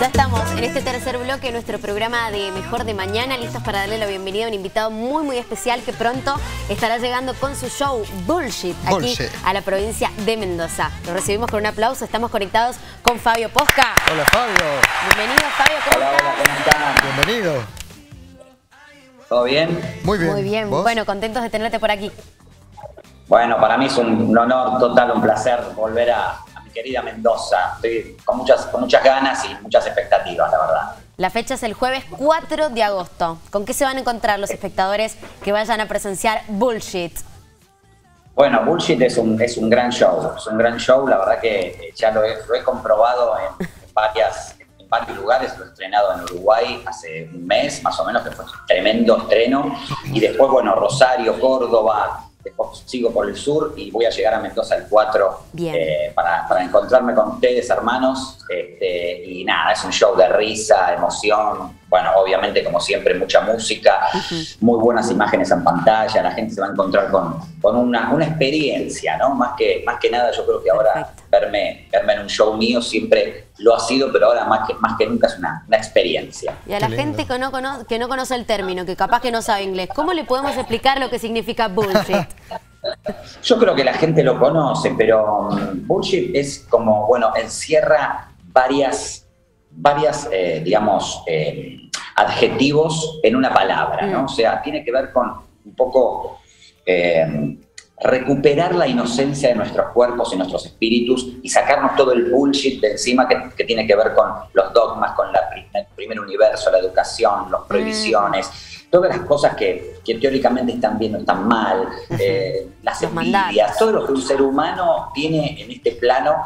Ya estamos en este tercer bloque de nuestro programa de Mejor de Mañana, listos para darle la bienvenida a un invitado muy muy especial que pronto estará llegando con su show Bullshit aquí a la provincia de Mendoza. Lo recibimos con un aplauso, estamos conectados con Fabio Posca. Hola Fabio. Bienvenido Fabio, ¿cómo hola, estás? Hola, ¿cómo están? Bienvenido. ¿Todo bien? Muy bien. Muy bien, ¿Vos? bueno, contentos de tenerte por aquí. Bueno, para mí es un, honor total, un placer volver a mi querida Mendoza. Estoy con muchas, con muchas ganas y muchas expectativas, la verdad. La fecha es el jueves 4 de agosto. ¿Con qué se van a encontrar los espectadores que vayan a presenciar Bullshit? Bueno, Bullshit es un, es un gran show, es un gran show, la verdad que eh, ya lo he, lo he comprobado en, en varias, en varios lugares, lo he estrenado en Uruguay hace un mes más o menos, que fue un tremendo estreno, y después, bueno, Rosario, Córdoba, sigo por el sur y voy a llegar a Mendoza el 4 Bien. eh, para, para encontrarme con ustedes, hermanos, este, y nada, es un show de risa, emoción, bueno, obviamente como siempre mucha música, muy buenas imágenes en pantalla, la gente se va a encontrar con, con una, una experiencia, ¿no? Más que, más que nada yo creo que ahora Perfecto. verme, verme en un show mío siempre lo ha sido, pero ahora más que, más que nunca es una, una experiencia. Y a la gente que no, cono- que no conoce el término, que capaz que no sabe inglés, ¿cómo le podemos explicar lo que significa bullshit? Yo creo que la gente lo conoce, pero mm, bullshit es como, bueno, encierra varias, varias eh, digamos, eh, adjetivos en una palabra, ¿no? Mm. O sea, tiene que ver con un poco eh, recuperar la inocencia de nuestros cuerpos y nuestros espíritus y sacarnos todo el bullshit de encima que, que tiene que ver con los dogmas, con la el primer universo, la educación, las prohibiciones, todas las cosas que, que teóricamente están bien o están mal, eh, las envidias, todo lo que un ser humano tiene en este plano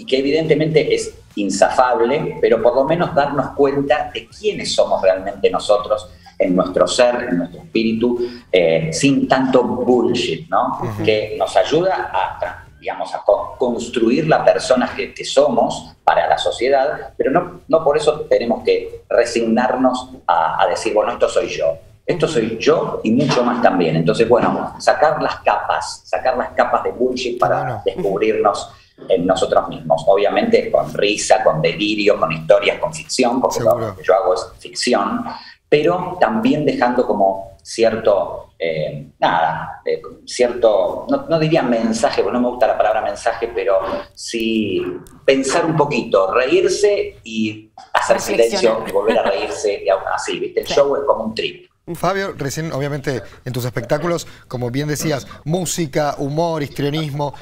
y que evidentemente es insafable, pero por lo menos darnos cuenta de quiénes somos realmente nosotros en nuestro ser, en nuestro espíritu, eh, sin tanto bullshit, ¿no? Que nos ayuda a, digamos, a co- construir la persona que, que somos para la sociedad, pero no, no por eso tenemos que resignarnos a, a decir, bueno, esto soy yo. Esto soy yo y mucho más también. Entonces, bueno, sacar las capas, sacar las capas de bullshit para Bueno. descubrirnos en nosotros mismos. Obviamente con risa, con delirio, con historias, con ficción, porque Seguro. lo que yo hago es ficción, pero también dejando como cierto, eh, nada, eh, cierto, no, no diría mensaje, porque no me gusta la palabra mensaje, pero sí pensar un poquito, reírse y hacer silencio y volver a reírse y aún así, ¿viste? El show es como un trip. Fabio, recién, obviamente, en tus espectáculos, como bien decías, música, humor, histrionismo.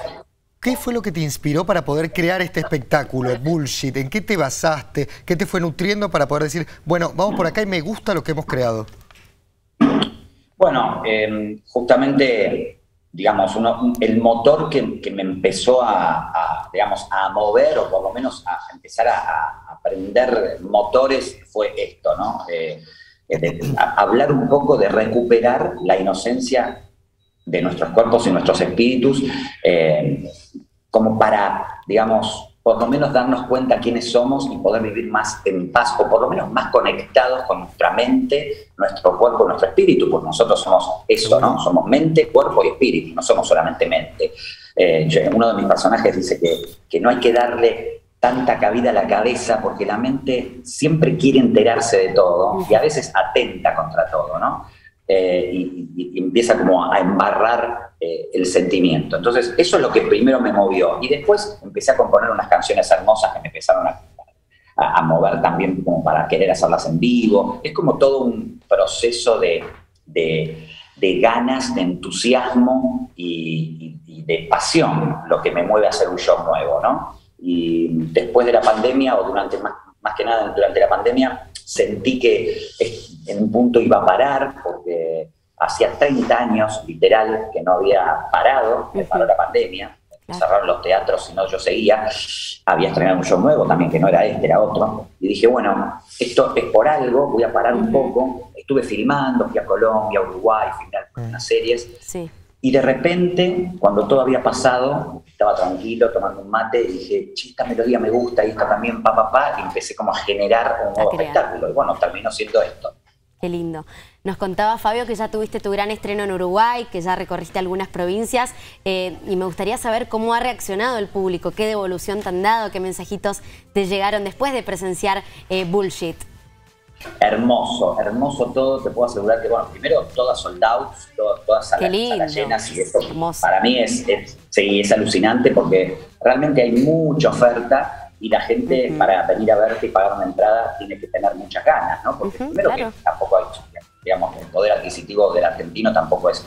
¿Qué fue lo que te inspiró para poder crear este espectáculo, Bullshit? ¿En qué te basaste? ¿Qué te fue nutriendo para poder decir, bueno, vamos por acá y me gusta lo que hemos creado? Bueno, eh, justamente, digamos, el motor que, me empezó a, digamos, a mover o por lo menos a empezar a, aprender motores fue esto, ¿no? Eh, de- hablar un poco de recuperar la inocencia de nuestros cuerpos y nuestros espíritus, eh, como para, digamos, por lo menos darnos cuenta quiénes somos y poder vivir más en paz, o por lo menos más conectados con nuestra mente, nuestro cuerpo, nuestro espíritu, pues nosotros somos eso, ¿no? Somos mente, cuerpo y espíritu, no somos solamente mente. Eh, uno de mis personajes dice que, que no hay que darle tanta cabida a la cabeza porque la mente siempre quiere enterarse de todo y a veces atenta contra todo, ¿no? Eh, y, y- empieza como a embarrar eh, el sentimiento. Entonces, eso es lo que primero me movió. Y después empecé a componer unas canciones hermosas que me empezaron a, a- a mover también como para querer hacerlas en vivo. Es como todo un proceso de, de- de ganas, de entusiasmo y, y- y de pasión lo que me mueve a hacer un show nuevo, ¿no? Y después de la pandemia, o durante más, más que nada durante la pandemia, sentí que en un punto iba a parar, porque hacía 30 años, literal, que no había parado, me paró la pandemia, Claro. cerraron los teatros, si no yo seguía, había estrenado un show nuevo también, que no era este, era otro, y dije, bueno, esto es por algo, voy a parar un poco, estuve filmando, fui a Colombia, Uruguay, filmé unas series, Sí. y de repente, cuando todo había pasado, estaba tranquilo, tomando un mate, y dije, che, esta melodía me gusta, y esta también, pa, pa, pa, y empecé como a generar un nuevo espectáculo. Y bueno, terminó siendo esto. Qué lindo. Nos contaba Fabio que ya tuviste tu gran estreno en Uruguay, que ya recorriste algunas provincias eh, y me gustaría saber cómo ha reaccionado el público, qué devolución te han dado, qué mensajitos te llegaron después de presenciar eh, Bullshit. Hermoso, hermoso todo. Te puedo asegurar que, bueno, primero todas sold out, todas, salas, llenas y eso para mí es, sí, es alucinante porque realmente hay mucha oferta y la gente para venir a verte y pagar una entrada tiene que tener muchas ganas, ¿no? Porque primero que tampoco hay, digamos, el poder adquisitivo del argentino tampoco es,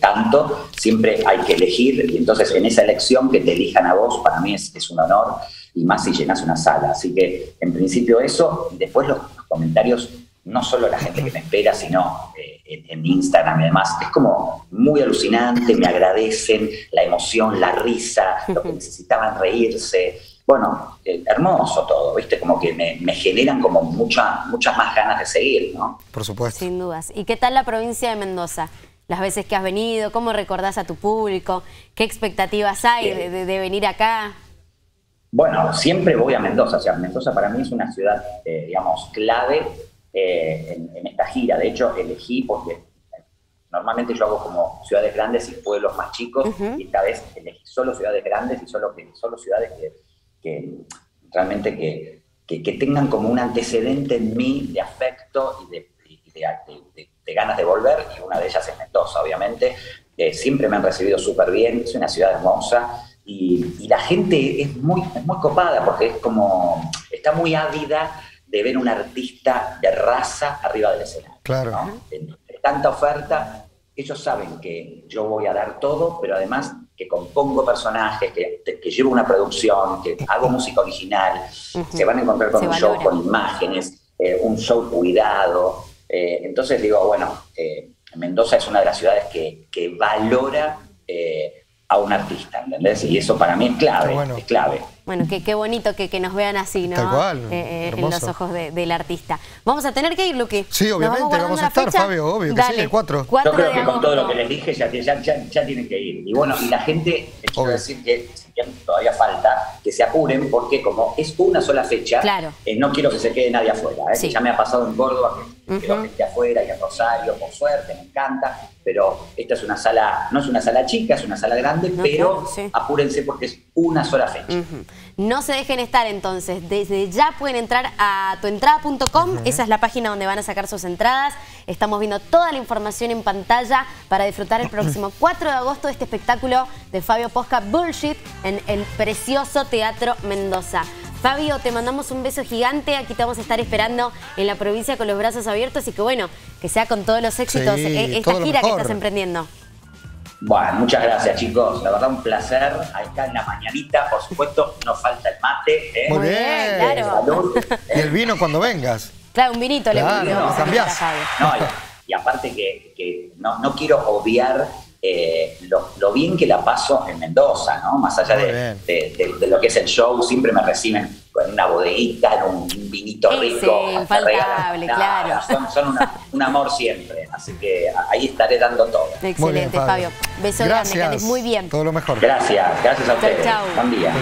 tanto, siempre hay que elegir y entonces en esa elección que te elijan a vos para mí es, es un honor y más si llenas una sala. Así que en principio eso, y después los, comentarios, no solo la gente que me espera, sino eh, en, en, Instagram y demás, es como muy alucinante, me agradecen la emoción, la risa, lo que necesitaban reírse bueno, eh, hermoso todo, ¿viste? Como que me, generan como mucha, muchas más ganas de seguir, ¿no? Por supuesto. Sin dudas. ¿Y qué tal la provincia de Mendoza? Las veces que has venido, ¿cómo recordás a tu público? ¿Qué expectativas hay de, venir acá? Bueno, siempre voy a Mendoza. O sea, Mendoza para mí es una ciudad, eh, digamos, clave eh, en, esta gira. De hecho, elegí porque normalmente yo hago como ciudades grandes y pueblos más chicos y esta vez elegí solo ciudades grandes y solo, solo ciudades que que realmente que, que, tengan como un antecedente en mí de afecto y de, de, ganas de volver, y una de ellas es Mendoza, obviamente. Eh, siempre me han recibido súper bien, es una ciudad hermosa, y, la gente es muy, muy copada porque es como, está muy ávida de ver un artista de raza arriba del escenario. Claro. tanta oferta, ellos saben que yo voy a dar todo, pero además que compongo personajes, que, que llevo una producción, que hago música original, se van a encontrar con un show con imágenes, eh, un show cuidado. Eh, entonces digo, bueno, eh, Mendoza es una de las ciudades que, que valora a un artista, ¿entendés? Y eso para mí es clave, es clave. Bueno, qué, qué bonito que, que, nos vean así, ¿no? Tal eh, eh, en los ojos del artista. Vamos a tener que ir, Luqui. Sí, obviamente, vamos, a estar, Fabio, obvio, que sí, el 4. Yo creo que con todo lo que les dije ya, ya, ya, tienen que ir. Y bueno, y la gente, quiero decir que todavía falta, que se apuren porque como es una sola fecha, eh, no quiero que se quede nadie afuera. ¿eh? Ya me ha pasado en Córdoba que, uh gente afuera y en Rosario, por suerte, me encanta, pero esta es una sala, no es una sala chica, es una sala grande, pero apúrense porque es una sola fecha. No se dejen estar entonces, desde ya pueden entrar a tuentrada.com, esa es la página donde van a sacar sus entradas. Estamos viendo toda la información en pantalla para disfrutar el próximo 4 de agosto de este espectáculo de Fabio Posca Bullshit en el precioso Teatro Mendoza. Fabio, te mandamos un beso gigante. Aquí te vamos a estar esperando en la provincia con los brazos abiertos y que bueno, que sea con todos los éxitos eh, esta gira que estás emprendiendo. Bueno, muchas gracias chicos, la verdad un placer. Acá en la mañanita, por supuesto, no falta el mate. ¿eh? Muy bien, claro. Y el vino cuando vengas. Claro, un vinito le no, no, y, aparte que, no, no quiero obviar eh, lo, bien que la paso en Mendoza, ¿no? Más allá de, lo que es el show, siempre me reciben con una bodeguita, en un, vinito rico. Sí, infaltable, claro. Son, un amor siempre, así que ahí estaré dando todo. Excelente, Fabio. Beso grande, que muy bien. Todo lo mejor. Gracias, gracias a ustedes. Buen día.